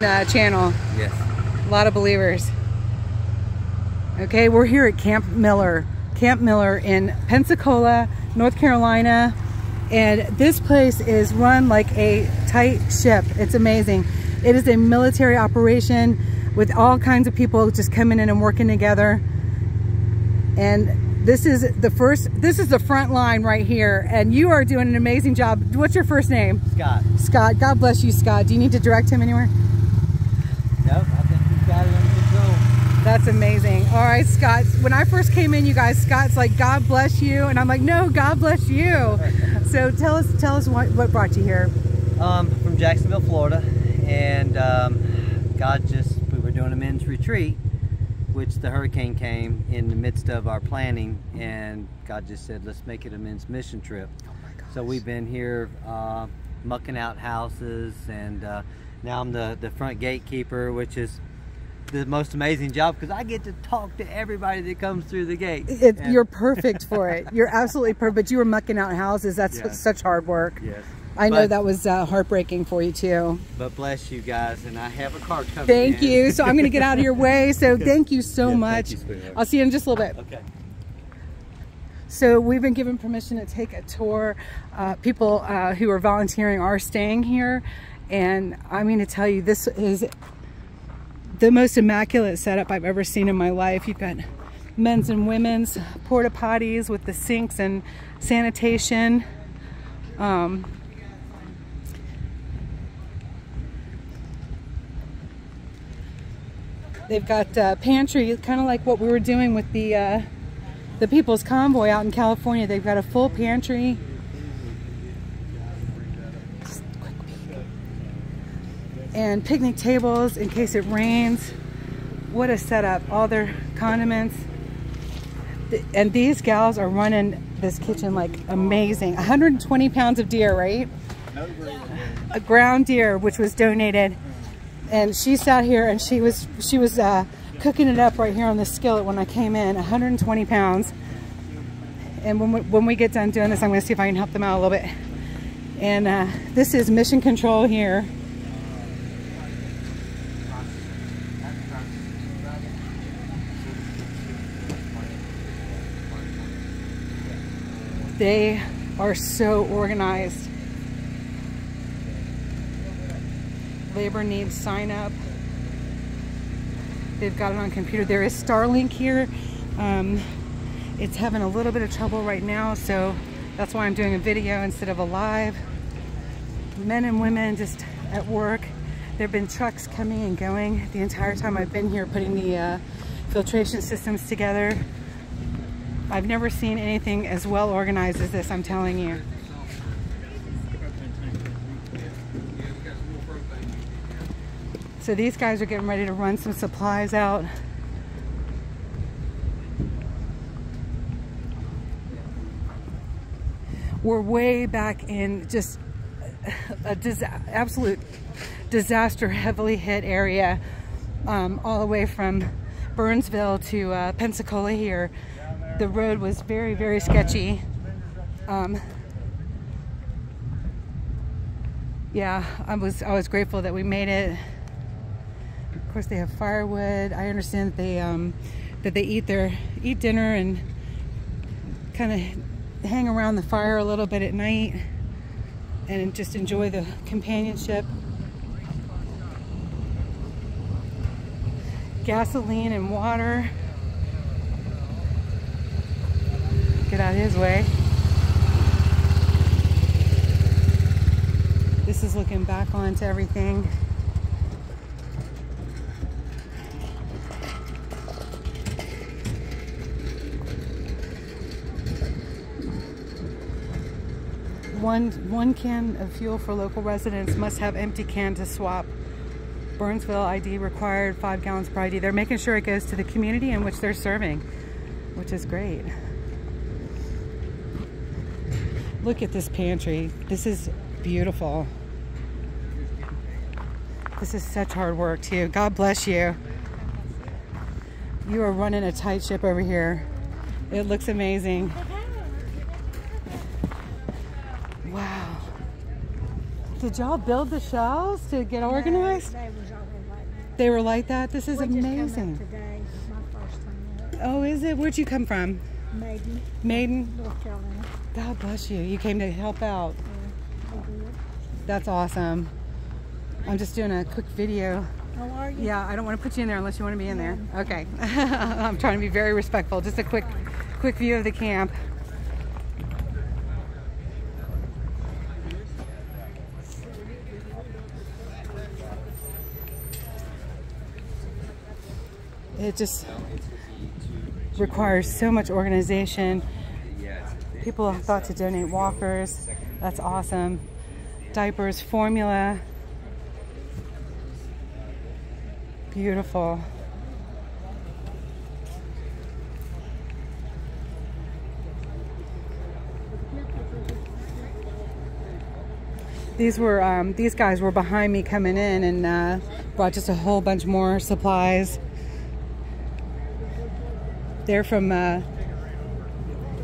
uh, channel. Yes. A lot of believers. Okay, we're here at Camp Miller. Camp Miller in Pensacola, North Carolina. And this place is run like a tight ship. It's amazing. It is a military operation with all kinds of people just coming in and working together. And this is the first, this is the front line right here. And you are doing an amazing job. What's your first name? Scott. Scott. God bless you, Scott. Do you need to direct him anywhere? Nope, I think he's got it under control. That's amazing. All right, Scott. When I first came in, you guys, Scott's like, God bless you. And I'm like, no, God bless you. so tell us, tell us what, what brought you here. Um, from Jacksonville, Florida. And um, God just, we were doing a men's retreat, which the hurricane came in the midst of our planning. And God just said, let's make it a men's mission trip. Oh so we've been here uh, mucking out houses and uh, now I'm the, the front gatekeeper, which is the most amazing job because I get to talk to everybody that comes through the gate. It, you're perfect for it. You're absolutely perfect. But you were mucking out houses. That's Yeah. such hard work. Yes. I know But- that was uh, heartbreaking for you too. But bless you guys, and I have a car coming Thank in. you. So I'm going to get out of your way. So thank you so Yeah, much. you. I'll see you in just a little bit. Okay. So we've been given permission to take a tour. Uh, people uh, who are volunteering are staying here. And I'm going to tell you, this is the most immaculate setup I've ever seen in my life. You've got men's and women's porta potties with the sinks and sanitation. Um, they've got uh, pantry, kind of like what we were doing with the uh, the People's Convoy out in California. They've got a full pantry. Just a quick peek. And picnic tables in case it rains. What a setup. All their condiments. And these gals are running this kitchen like amazing. 120 pounds of deer, right? A ground deer, which was donated. And she sat here and she was she was uh, cooking it up right here on the skillet when I came in. 120 pounds. And when we, when we get done doing this, I'm going to see if I can help them out a little bit. And uh, this is mission control here. They are so organized. Labor needs sign up. They've got it on computer. There is Starlink here. Um, it's having a little bit of trouble right now, so that's why I'm doing a video instead of a live. Men and women just at work. There have been trucks coming and going the entire time I've been here putting the uh, filtration systems together. I've never seen anything as well organized as this, I'm telling you. So these guys are getting ready to run some supplies out. We're way back in just a dis absolute disaster heavily hit area um, all the way from Burnsville to uh, Pensacola here. The road was very, very sketchy. Um, yeah, I was I was grateful that we made it. Of course, they have firewood. I understand that they um, that they eat their eat dinner and kind of hang around the fire a little bit at night and just enjoy the companionship. Gasoline and water. Get out of his way. This is looking back onto everything. One, one can of fuel for local residents must have empty can to swap. Burnsville ID required five gallons per ID. They're making sure it goes to the community in which they're serving, which is great. Look at this pantry. This is beautiful. This is such hard work too. God bless you. You are running a tight ship over here. It looks amazing. Wow. Did y'all build the shelves to get organized? No, they was like. They were like that. This is We just come up amazing. today. It's my first time Oh, is it? Where'd you come from? Maiden, Maiden. North Carolina. God bless you. You came to help out. That's awesome. I'm just doing a quick video. How are you? Yeah, I don't want to put you in there unless you want to be in there. Okay. I'm trying to be very respectful. Just a quick, quick view of the camp. It just requires so much organization. People thought to donate walkers. That's awesome. Diapers, formula. Beautiful. These were um, these guys were behind me coming in and uh, brought just a whole bunch more supplies. They're from uh,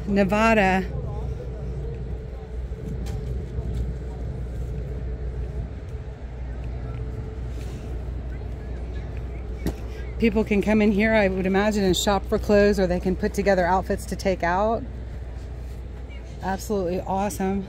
Nevada. People can come in here, I would imagine, and shop for clothes or they can put together outfits to take out. Absolutely awesome.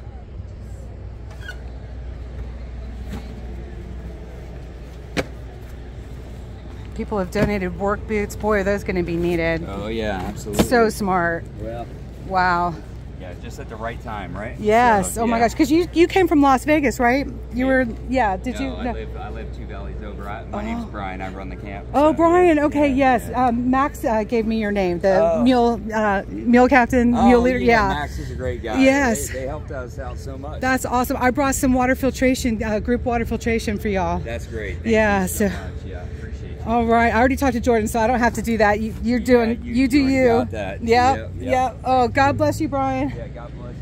People have donated work boots. Boy, are those going to be needed. Oh yeah, absolutely. So smart. well, Wow. Yeah, just at the right time, right? Yes. So, oh my gosh. Because you you came from Las Vegas, right? You were. Yeah. Did no, you? I live I live two valleys over. I, my name's Brian. I run the camp. Oh, so, Brian. Okay. yeah, yes. yeah. Um, Max uh, gave me your name. The Oh. mule uh, mule captain, mule Oh, leader. yeah, Yeah. Max is a great guy. Yes. They, they helped us out so much. That's awesome. I brought some water filtration, uh, group water filtration for y'all. That's great. Thank Yeah, so, so- much. Yeah, appreciate you. All right. I already talked to Jordan, so I don't have to do that. You, you're Yeah, doing. you- You, do you you. got that. Yep. Yep, Yep. yep. Oh, God bless you, Brian. Yeah, God bless you.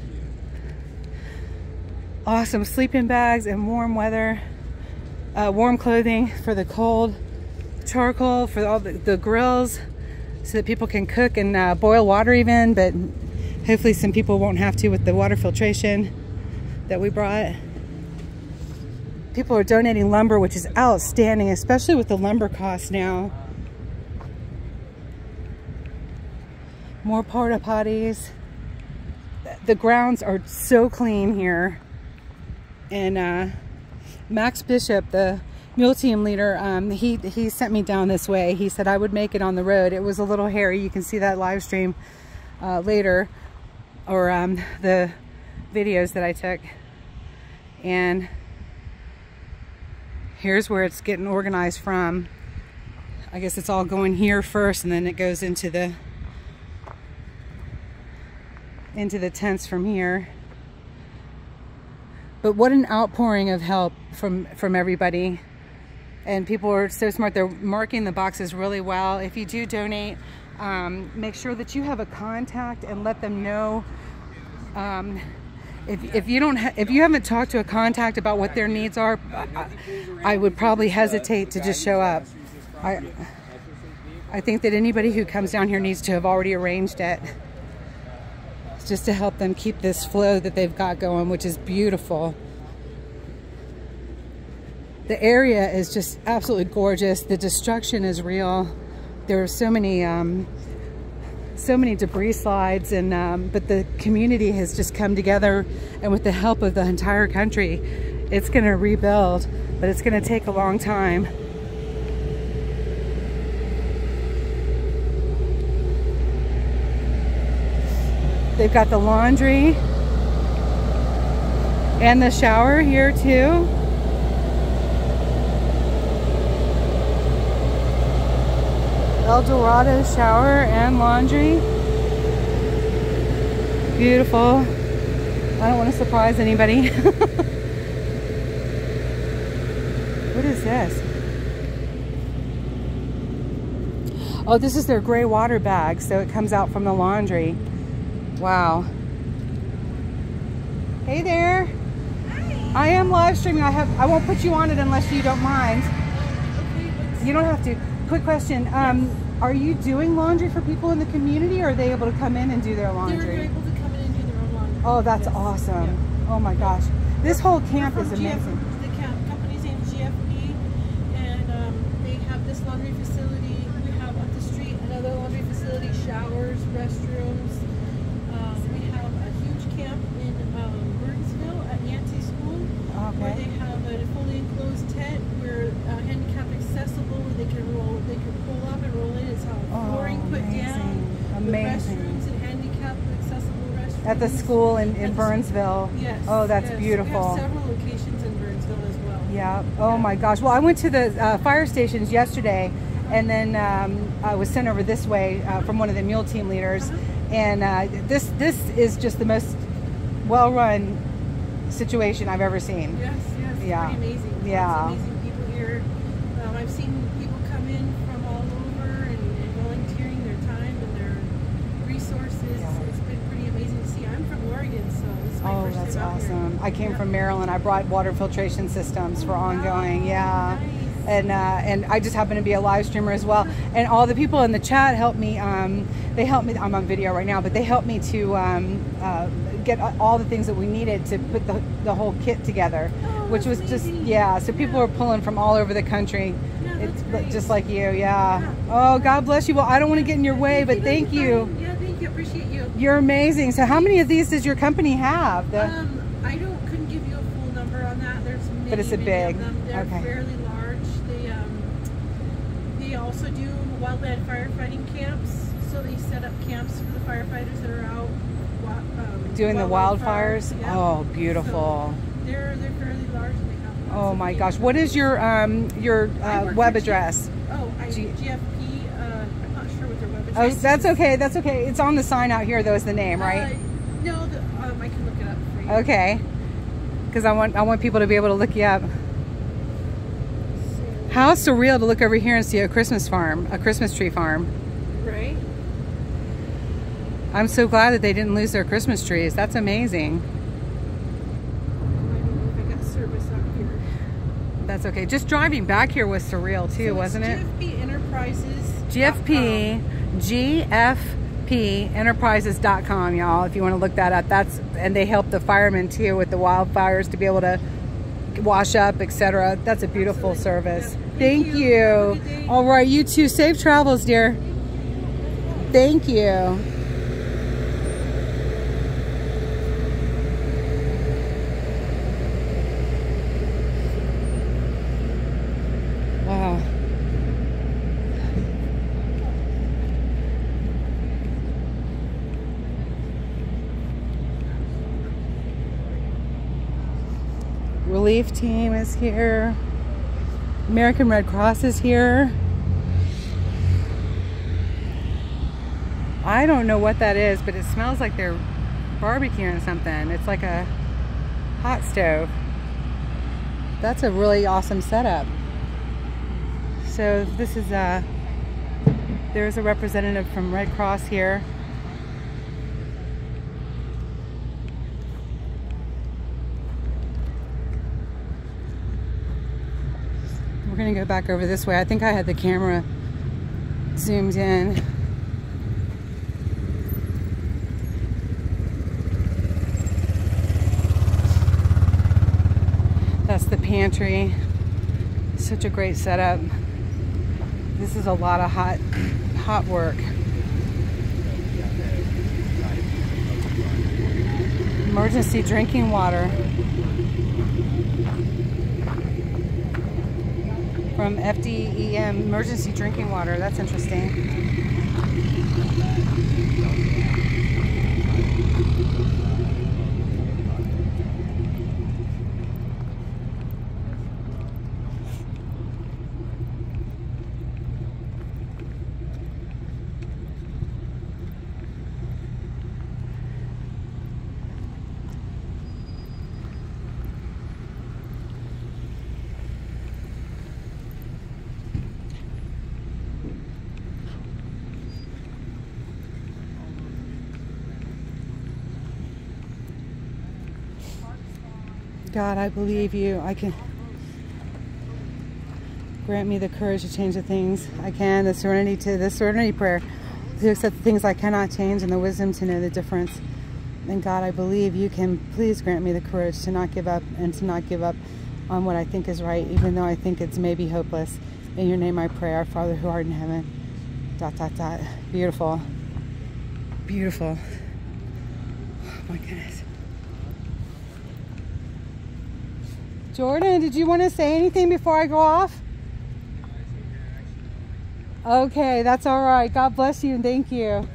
awesome sleeping bags and warm weather uh, warm clothing for the cold charcoal for all the, the grills so that people can cook and uh, boil water even but hopefully some people won't have to with the water filtration that we brought people are donating lumber which is outstanding especially with the lumber costs now more porta potties the grounds are so clean here and uh, Max Bishop, the mule team leader, um, he he sent me down this way. He said I would make it on the road. It was a little hairy. You can see that live stream uh, later, or um, the videos that I took. And here's where it's getting organized from. I guess it's all going here first, and then it goes into the into the tents from here. But what an outpouring of help from from everybody. And people are so smart. They're marking the boxes really well. If you do donate, um, make sure that you have a contact and let them know. Um, if, if you don't, ha- if you haven't talked to a contact about what their needs are, I, I would probably hesitate to just show up. I, I think that anybody who comes down here needs to have already arranged it just to help them keep this flow that they've got going, which is beautiful. The area is just absolutely gorgeous. The destruction is real. There are so many, um, so many debris slides, and um, but the community has just come together, and with the help of the entire country, it's going to rebuild. But it's going to take a long time. They've got the laundry and the shower here too. El Dorado shower and laundry. Beautiful. I don't want to surprise anybody. what is this? Oh, this is their gray water bag, so it comes out from the laundry. Wow. Hey there. Hi. I am live streaming. I have I won't put you on it unless you don't mind. You don't have to. Quick question. Um, are you doing laundry for people in the community or are they able to come in and do their They're laundry? able to come in and do their own laundry. Oh, that's Yes. awesome. Oh my gosh. This whole camp is from GF. The camp, company's name is GFP, and um, they have this laundry facility. We have up the street another laundry facility, showers, restrooms. Um, we have a huge camp in um, Burnsville at Yancey School, where Okay. they have a fully enclosed tent where uh, handicap accessible, where they can roll, they can pull up and roll in. It's how Oh, flooring put down, amazing. with Amazing. restrooms and handicap accessible restrooms. At the school in, in Burnsville. Yes. Oh, that's yes. Beautiful. several locations in Burnsville as well. Yeah. Oh my gosh. Well, I went to the uh, fire stations yesterday, and then um, I was sent over this way uh, from one of the mule team leaders, Uh-huh. and uh, this this is just the most well-run situation I've ever seen. Yes, yes. It's Yeah. pretty amazing. Lots Yeah. of amazing people here. Um, I've seen people come in from all over and, and volunteering their time and their resources. Yeah. It's been pretty amazing to see. I'm from Oregon, so this is my Oh, that's time out here. awesome. I came from Maryland. I brought water filtration systems for ongoing. Yeah. And uh, and I just happen to be a live streamer as well. And all the people in the chat helped me. Um, they helped me. I'm on video right now, but they helped me to um, uh, get all the things that we needed to put the, the whole kit together, Oh, which was just amazing. yeah. So people were pulling from all over the country. That's It's great. just like you, yeah. Yeah. Oh, God bless you. Well, I don't want to get in your way, but thank you. Appreciate you. You're amazing. So, how many of these does your company have? The- Um, I don't couldn't give you a full number on that. There's many, it's a big- of them. They're okay. fairly large. They um, they also do wildland firefighting camps. So they set up camps for the firefighters that are out um, doing the wildfires. Yeah. Oh, beautiful. So they're they're fairly large. They have Oh my gosh. What is your um your uh, web for G- address? Oh, I, G- GFP. Uh, I'm not sure what their web Oh, that's okay. That's okay. It's on the sign out here though is the name, Uh, right? no, the, um, I can look it up for you. Okay. Cuz I want I want people to be able to look you up. So, How surreal to look over here and see a Christmas farm, a Christmas tree farm. right. I'm so glad that they didn't lose their Christmas trees. That's amazing. I don't know if I got service up here. That's okay. Just driving back here was surreal too, So wasn't it? GFP Enterprises. GFP, GFP Enterprises.com, y'all. If you want to look that up, that's and they help the firemen too with the wildfires to be able to wash up, etc. That's a beautiful Absolutely. service. Yeah. Thank, Thank you. you. Have a good day. All right, you too. Safe travels, dear. Thank you. Wow. Relief team is here. American Red Cross is here. I don't know what that is, but it smells like they're barbecuing something. It's like a hot stove. That's a really awesome setup. So this is a, there's a representative from Red Cross here. We're gonna go back over this way. I think I had the camera zoomed in. That's the pantry. Such a great setup. This is a lot of hot, hot work. Emergency drinking water. From FDEM, emergency drinking water. That's interesting. God, I believe you. I can grant me the courage to change the things I can, the serenity to the serenity prayer to accept the things I cannot change and the wisdom to know the difference And God, I believe you can please grant me the courage to not give up and to not give up on what I think is right, even though I think it's maybe hopeless. In your name I pray, our Father who art in heaven. Dot, dot, dot. Beautiful. Beautiful. Oh my goodness. Jordan, did you want to say anything before I go off? Okay, that's all right. God bless you and thank you.